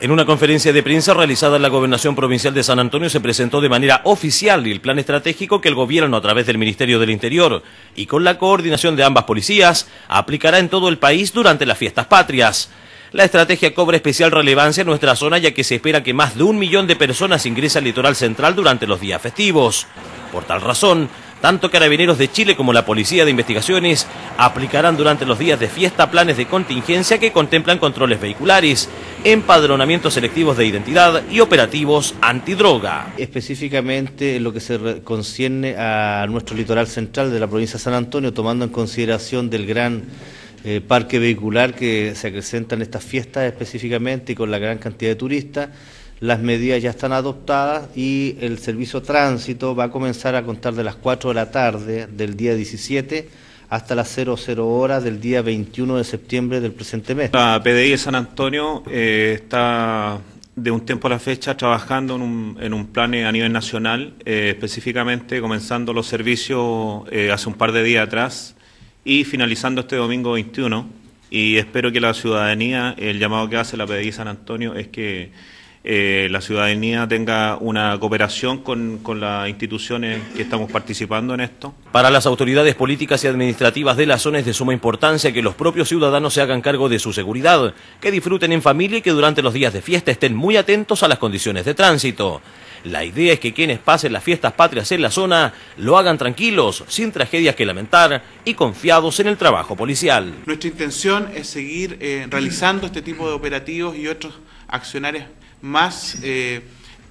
En una conferencia de prensa realizada en la Gobernación Provincial de San Antonio se presentó de manera oficial el plan estratégico que el gobierno a través del Ministerio del Interior y con la coordinación de ambas policías aplicará en todo el país durante las fiestas patrias. La estrategia cobra especial relevancia en nuestra zona ya que se espera que más de un millón de personas ingresen al litoral central durante los días festivos. Por tal razón, tanto Carabineros de Chile como la Policía de Investigaciones aplicarán durante los días de fiesta planes de contingencia que contemplan controles vehiculares, empadronamientos selectivos de identidad y operativos antidroga. Específicamente lo que se concierne a nuestro litoral central de la provincia de San Antonio, tomando en consideración del gran eh, parque vehicular que se acrecenta en estas fiestas específicamente y con la gran cantidad de turistas, las medidas ya están adoptadas y el servicio tránsito va a comenzar a contar de las 4 de la tarde del día 17 hasta las 00 horas del día 21 de septiembre del presente mes. La PDI de San Antonio eh, está de un tiempo a la fecha trabajando en un, en un plan a nivel nacional, eh, específicamente comenzando los servicios eh, hace un par de días atrás y finalizando este domingo 21. Y espero que la ciudadanía, el llamado que hace la PDI San Antonio es que eh, la ciudadanía tenga una cooperación con, con, las instituciones que estamos participando en esto. Para las autoridades políticas y administrativas de la zona es de suma importancia que los propios ciudadanos se hagan cargo de su seguridad, que disfruten en familia y que durante los días de fiesta estén muy atentos a las condiciones de tránsito. La idea es que quienes pasen las fiestas patrias en la zona lo hagan tranquilos, sin tragedias que lamentar y confiados en el trabajo policial. Nuestra intención es seguir eh, realizando este tipo de operativos y otros accionarios más eh,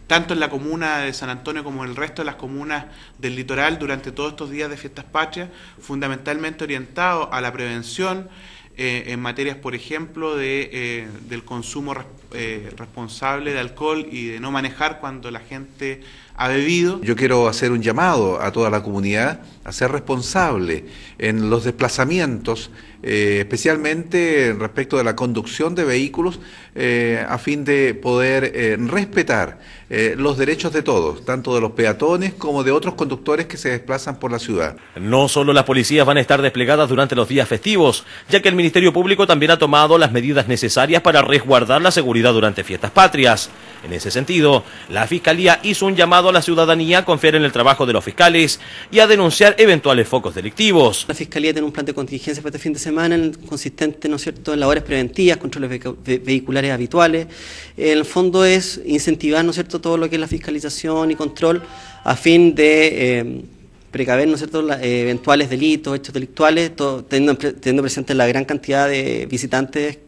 tanto en la comuna de San Antonio como en el resto de las comunas del litoral durante todos estos días de fiestas patrias, fundamentalmente orientado a la prevención eh, en materias, por ejemplo, de, eh, del consumo eh, responsable de alcohol y de no manejar cuando la gente ha bebido. Yo quiero hacer un llamado a toda la comunidad a ser responsable en los desplazamientos, eh, especialmente respecto de la conducción de vehículos, eh, a fin de poder eh, respetar los derechos de todos, tanto de los peatones como de otros conductores que se desplazan por la ciudad. No solo las policías van a estar desplegadas durante los días festivos, ya que el Ministerio Público también ha tomado las medidas necesarias para resguardar la seguridad durante fiestas patrias. En ese sentido, la Fiscalía hizo un llamado a la ciudadanía a confiar en el trabajo de los fiscales y a denunciar eventuales focos delictivos. La Fiscalía tiene un plan de contingencia para este fin de semana consistente ¿no es cierto? en labores preventivas, controles vehiculares habituales. El fondo es incentivar ¿no es cierto? todo lo que es la fiscalización y control a fin de... Eh, precaver ¿no es cierto? Eh, eventuales delitos, hechos delictuales, teniendo, teniendo presente la gran cantidad de visitantes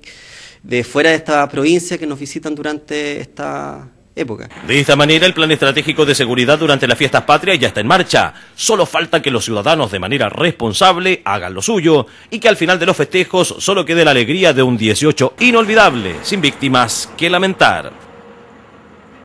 de fuera de esta provincia que nos visitan durante esta época. De esta manera, el plan estratégico de seguridad durante las fiestas patrias ya está en marcha. Solo falta que los ciudadanos de manera responsable hagan lo suyo y que al final de los festejos solo quede la alegría de un 18 inolvidable, sin víctimas que lamentar.